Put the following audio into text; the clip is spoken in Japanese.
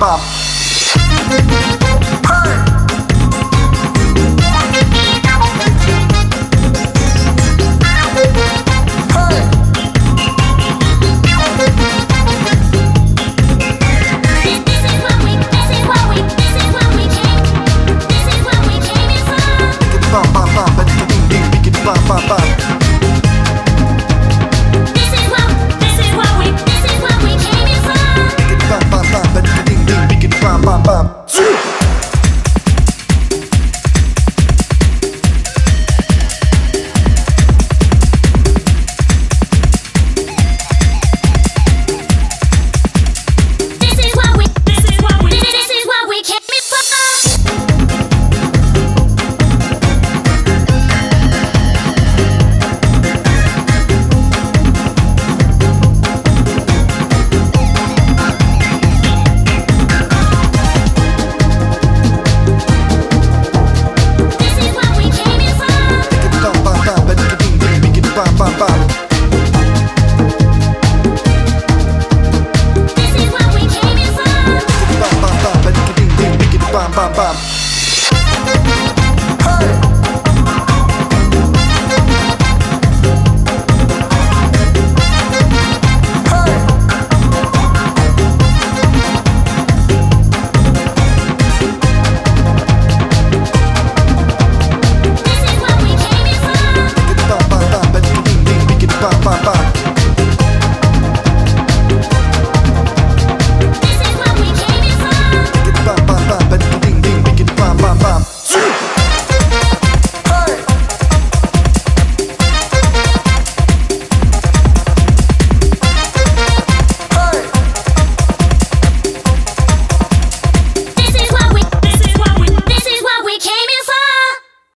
bump. Club.